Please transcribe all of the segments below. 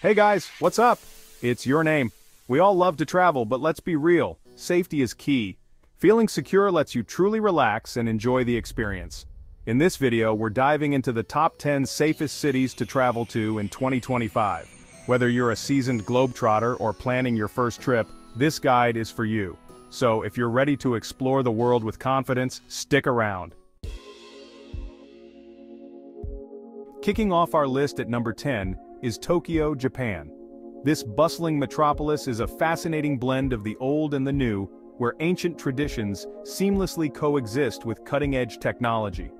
Hey guys, what's up? It's your name. We all love to travel, but let's be real. Safety is key. Feeling secure lets you truly relax and enjoy the experience. In this video, we're diving into the top 10 safest cities to travel to in 2025. Whether you're a seasoned globetrotter or planning your first trip, this guide is for you. So if you're ready to explore the world with confidence, stick around. Kicking off our list at number 10 is Tokyo, Japan. This bustling metropolis is a fascinating blend of the old and the new, where ancient traditions seamlessly coexist with cutting-edge technology.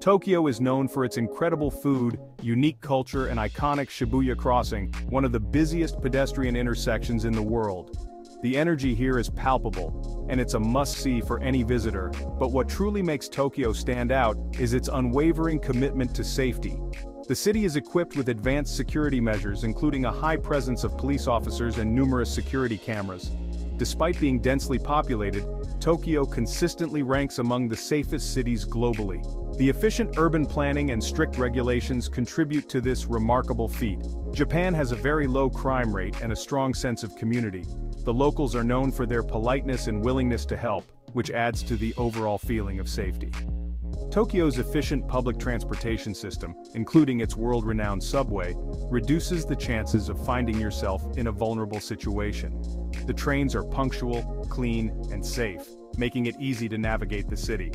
Tokyo is known for its incredible food, unique culture and iconic Shibuya Crossing, one of the busiest pedestrian intersections in the world. The energy here is palpable, and it's a must-see for any visitor, but what truly makes Tokyo stand out is its unwavering commitment to safety. The city is equipped with advanced security measures including a high presence of police officers and numerous security cameras. Despite being densely populated, Tokyo consistently ranks among the safest cities globally. The efficient urban planning and strict regulations contribute to this remarkable feat. Japan has a very low crime rate and a strong sense of community, the locals are known for their politeness and willingness to help, which adds to the overall feeling of safety. Tokyo's efficient public transportation system, including its world-renowned subway, reduces the chances of finding yourself in a vulnerable situation. The trains are punctual, clean, and safe, making it easy to navigate the city.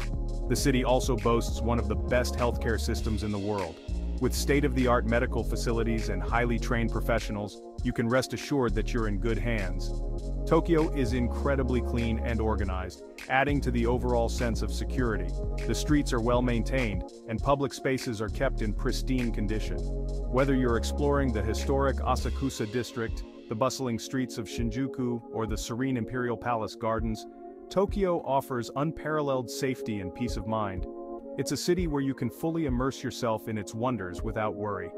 The city also boasts one of the best healthcare systems in the world, with state-of-the-art medical facilities and highly trained professionals, you can rest assured that you're in good hands. Tokyo is incredibly clean and organized, adding to the overall sense of security. The streets are well maintained, and public spaces are kept in pristine condition. Whether you're exploring the historic Asakusa district, the bustling streets of Shinjuku, or the serene Imperial Palace gardens, Tokyo offers unparalleled safety and peace of mind. It's a city where you can fully immerse yourself in its wonders without worry.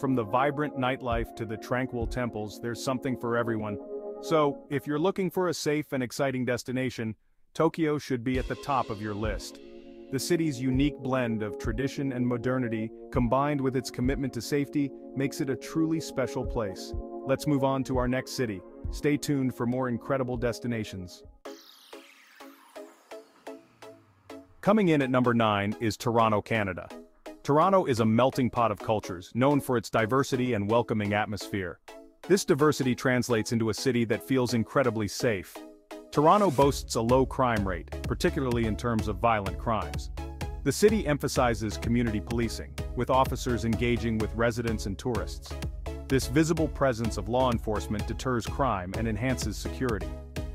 From the vibrant nightlife to the tranquil temples, there's something for everyone. So, if you're looking for a safe and exciting destination, Tokyo should be at the top of your list. The city's unique blend of tradition and modernity, combined with its commitment to safety, makes it a truly special place. Let's move on to our next city. Stay tuned for more incredible destinations. Coming in at number 9 is Toronto, Canada. Toronto is a melting pot of cultures, known for its diversity and welcoming atmosphere. This diversity translates into a city that feels incredibly safe. Toronto boasts a low crime rate, particularly in terms of violent crimes. The city emphasizes community policing, with officers engaging with residents and tourists. This visible presence of law enforcement deters crime and enhances security.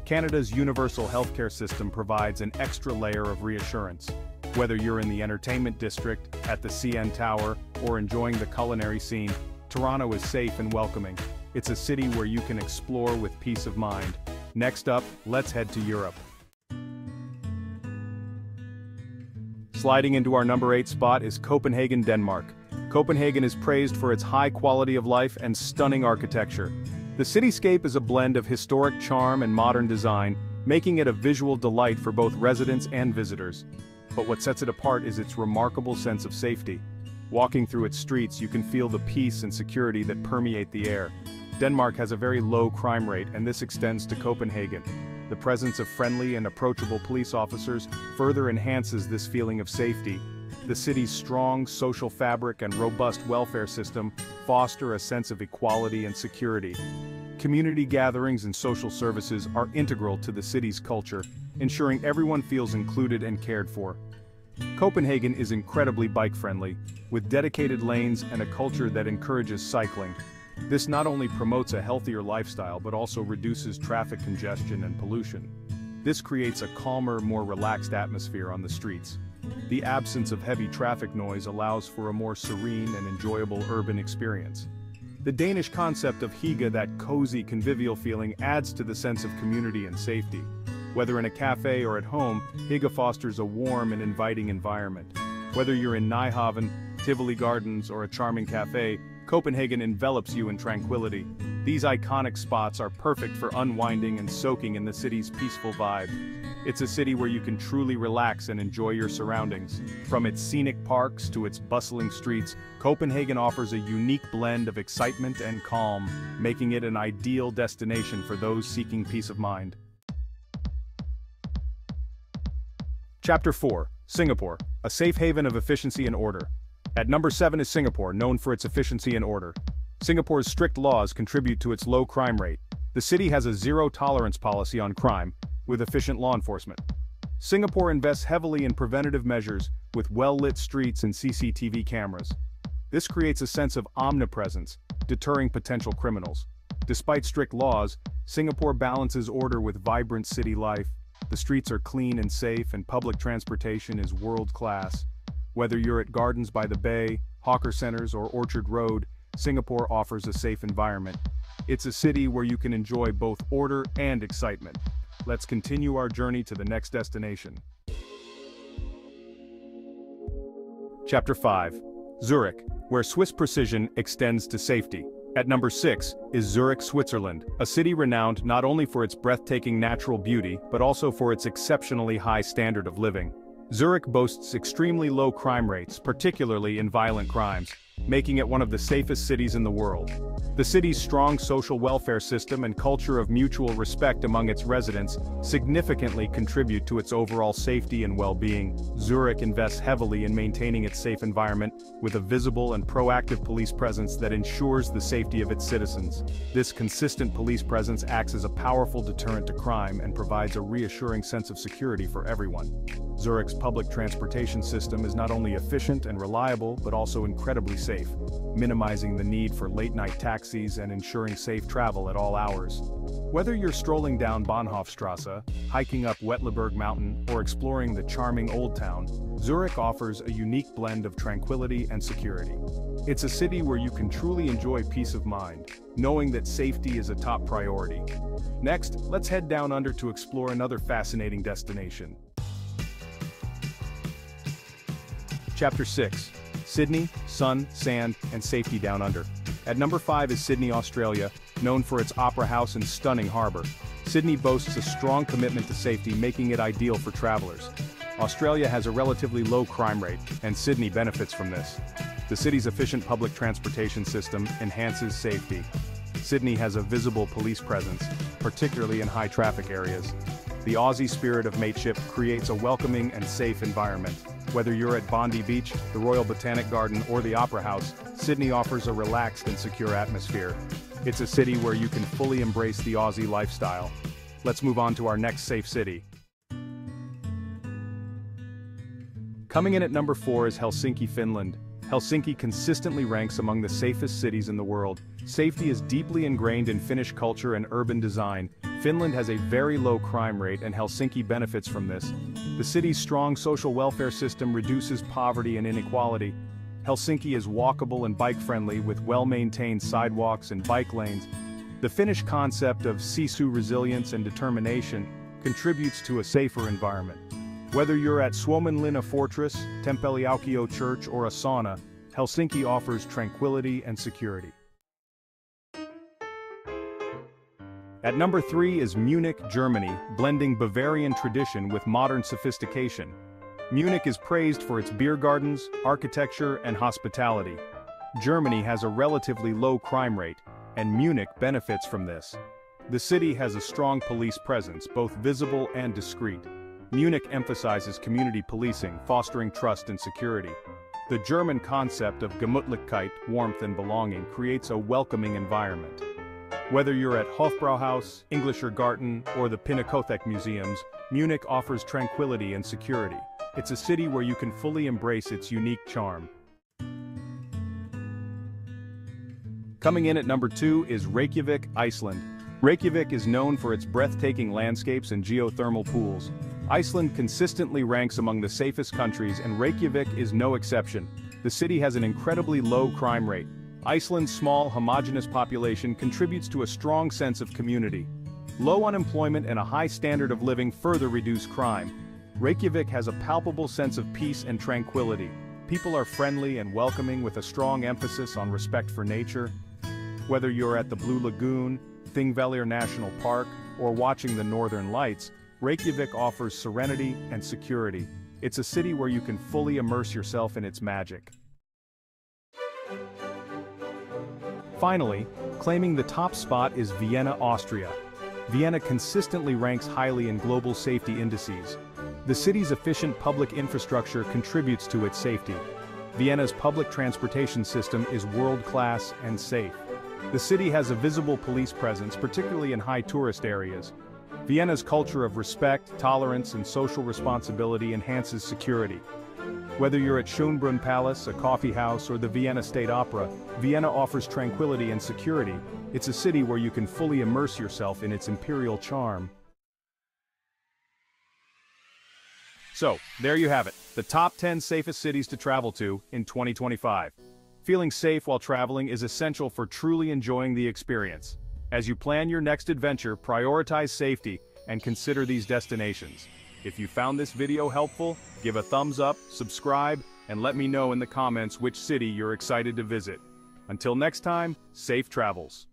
Canada's universal healthcare system provides an extra layer of reassurance. Whether you're in the entertainment district, at the CN Tower, or enjoying the culinary scene, Toronto is safe and welcoming. It's a city where you can explore with peace of mind. Next up, let's head to Europe. Sliding into our number 8 spot is Copenhagen, Denmark. Copenhagen is praised for its high quality of life and stunning architecture. The cityscape is a blend of historic charm and modern design, making it a visual delight for both residents and visitors. But what sets it apart is its remarkable sense of safety. Walking through its streets you can feel the peace and security that permeate the air. Denmark has a very low crime rate and this extends to Copenhagen. The presence of friendly and approachable police officers further enhances this feeling of safety, the city's strong social fabric and robust welfare system foster a sense of equality and security. Community gatherings and social services are integral to the city's culture, ensuring everyone feels included and cared for. Copenhagen is incredibly bike-friendly, with dedicated lanes and a culture that encourages cycling. This not only promotes a healthier lifestyle but also reduces traffic congestion and pollution. This creates a calmer, more relaxed atmosphere on the streets. The absence of heavy traffic noise allows for a more serene and enjoyable urban experience. The Danish concept of hygge that cozy convivial feeling adds to the sense of community and safety. Whether in a cafe or at home, hygge fosters a warm and inviting environment. Whether you're in Nyhavn, Tivoli Gardens or a charming cafe, Copenhagen envelops you in tranquility. These iconic spots are perfect for unwinding and soaking in the city's peaceful vibe. It's a city where you can truly relax and enjoy your surroundings. From its scenic parks to its bustling streets, Copenhagen offers a unique blend of excitement and calm, making it an ideal destination for those seeking peace of mind. Chapter 4, Singapore, a safe haven of efficiency and order. At number 7 is Singapore, known for its efficiency and order. Singapore's strict laws contribute to its low crime rate. The city has a zero-tolerance policy on crime, with efficient law enforcement. Singapore invests heavily in preventative measures, with well-lit streets and CCTV cameras. This creates a sense of omnipresence, deterring potential criminals. Despite strict laws, Singapore balances order with vibrant city life. The streets are clean and safe and public transportation is world-class. Whether you're at Gardens by the Bay, Hawker Centers or Orchard Road, Singapore offers a safe environment. It's a city where you can enjoy both order and excitement. Let's continue our journey to the next destination. Chapter 5. Zurich, where Swiss precision extends to safety. At number 6 is Zurich, Switzerland, a city renowned not only for its breathtaking natural beauty but also for its exceptionally high standard of living. Zurich boasts extremely low crime rates, particularly in violent crimes, making it one of the safest cities in the world. The city's strong social welfare system and culture of mutual respect among its residents significantly contribute to its overall safety and well-being. Zurich invests heavily in maintaining its safe environment, with a visible and proactive police presence that ensures the safety of its citizens. This consistent police presence acts as a powerful deterrent to crime and provides a reassuring sense of security for everyone. Zurich's public transportation system is not only efficient and reliable but also incredibly safe, minimizing the need for late-night taxis and ensuring safe travel at all hours. Whether you're strolling down Bahnhofstrasse, hiking up Uetliberg Mountain, or exploring the charming Old Town, Zurich offers a unique blend of tranquility and security. It's a city where you can truly enjoy peace of mind, knowing that safety is a top priority. Next, let's head down under to explore another fascinating destination. Chapter 6. Sydney, Sun, Sand, and Safety Down Under. At number 5 is Sydney, Australia, known for its opera house and stunning harbor. Sydney boasts a strong commitment to safety making it ideal for travelers. Australia has a relatively low crime rate, and Sydney benefits from this. The city's efficient public transportation system enhances safety. Sydney has a visible police presence, particularly in high-traffic areas. The Aussie spirit of mateship creates a welcoming and safe environment. Whether you're at Bondi Beach, the Royal Botanic Garden, or the Opera House, Sydney offers a relaxed and secure atmosphere. It's a city where you can fully embrace the Aussie lifestyle. Let's move on to our next safe city. Coming in at number 4 is Helsinki, Finland. Helsinki consistently ranks among the safest cities in the world. Safety is deeply ingrained in Finnish culture and urban design, Finland has a very low crime rate and Helsinki benefits from this. The city's strong social welfare system reduces poverty and inequality. Helsinki is walkable and bike-friendly with well-maintained sidewalks and bike lanes. The Finnish concept of sisu resilience and determination contributes to a safer environment. Whether you're at Suomenlinna Fortress, Tempeliaukio Church or a sauna, Helsinki offers tranquility and security. At number 3 is Munich, Germany, blending Bavarian tradition with modern sophistication. Munich is praised for its beer gardens, architecture, and hospitality. Germany has a relatively low crime rate, and Munich benefits from this. The city has a strong police presence, both visible and discreet. Munich emphasizes community policing, fostering trust and security. The German concept of Gemütlichkeit, warmth and belonging creates a welcoming environment. Whether you're at Hofbrauhaus, Englischer Garten, or the Pinakothek Museums, Munich offers tranquility and security. It's a city where you can fully embrace its unique charm. Coming in at number 2 is Reykjavik, Iceland. Reykjavik is known for its breathtaking landscapes and geothermal pools. Iceland consistently ranks among the safest countries and Reykjavik is no exception. The city has an incredibly low crime rate, Iceland's small, homogeneous population contributes to a strong sense of community. Low unemployment and a high standard of living further reduce crime. Reykjavik has a palpable sense of peace and tranquility. People are friendly and welcoming with a strong emphasis on respect for nature. Whether you're at the Blue Lagoon, Thingvellir National Park, or watching the Northern Lights, Reykjavik offers serenity and security. It's a city where you can fully immerse yourself in its magic. Finally, claiming the top spot is Vienna, Austria. Vienna consistently ranks highly in global safety indices. The city's efficient public infrastructure contributes to its safety. Vienna's public transportation system is world-class and safe. The city has a visible police presence, particularly in high tourist areas. Vienna's culture of respect, tolerance, and social responsibility enhances security. Whether you're at Schönbrunn Palace, a coffee house, or the Vienna State Opera, Vienna offers tranquility and security. It's a city where you can fully immerse yourself in its imperial charm. So, there you have it, the top 10 safest cities to travel to in 2025. Feeling safe while traveling is essential for truly enjoying the experience. As you plan your next adventure, prioritize safety and consider these destinations. If you found this video helpful, give a thumbs up, subscribe, and let me know in the comments which city you're excited to visit. Until next time, safe travels.